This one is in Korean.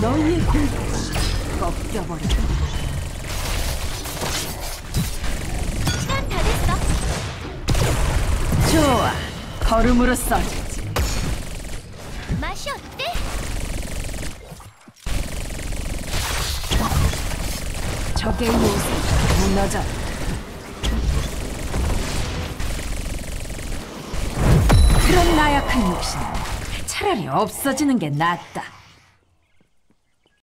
너희의 공격 꺾여버려 시간 다 됐어. 좋아 걸음으로 써주지 맛이 어때? 적의 요새 무너져 그런 나약한 욕심은 차라리 없어지는 게 낫다